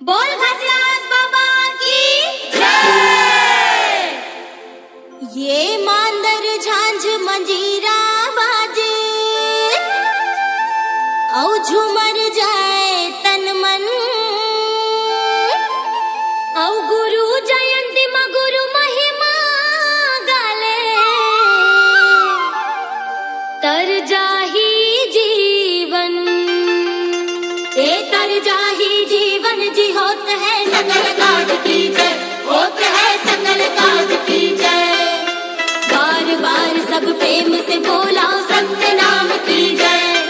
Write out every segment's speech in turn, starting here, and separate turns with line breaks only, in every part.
बोल घसियास बाबा की जय। ये मांदर झांझ मंजीरा बाजे। औ झूमर जाए तर जाही जीवन जी, होत है सकल काज की जय। होत है सकल काज की जय। बार बार सब प्रेम से बोला सत्य नाम की जय।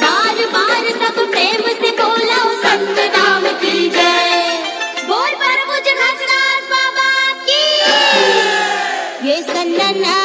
बार बार सब प्रेम से बोला सत्य नाम की जय। बोल पर मुझे बाबा की। ये सन्ना